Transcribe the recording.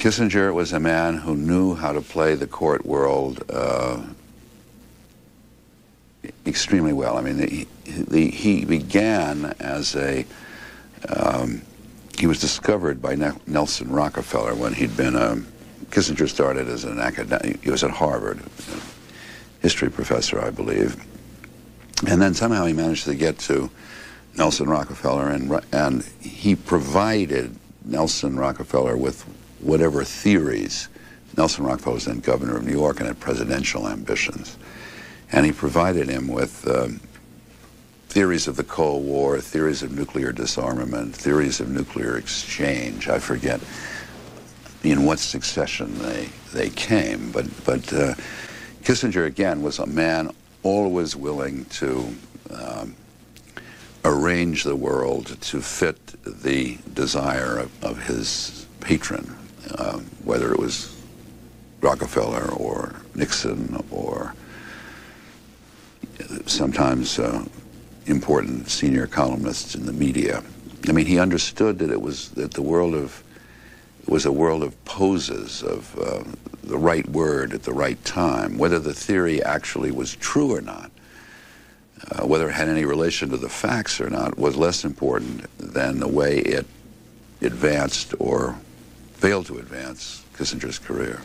Kissinger was a man who knew how to play the court world uh, extremely well. I mean, the, the, he began as a um, he was discovered by ne Nelson Rockefeller when he'd been a Kissinger started as an academic. He was at Harvard, history professor, I believe, and then somehow he managed to get to Nelson Rockefeller, and and he provided Nelson Rockefeller with whatever theories. Nelson Rockefeller was then governor of New York and had presidential ambitions. And he provided him with um, theories of the Cold War, theories of nuclear disarmament, theories of nuclear exchange. I forget in what succession they, they came. But, but uh, Kissinger, again, was a man always willing to um, arrange the world to fit the desire of, of his patron, uh, whether it was Rockefeller or Nixon or sometimes uh, important senior columnists in the media. I mean, he understood that it was that the world of it was a world of poses of uh, the right word at the right time, whether the theory actually was true or not. Uh, whether it had any relation to the facts or not was less important than the way it advanced or failed to advance Kissinger's career.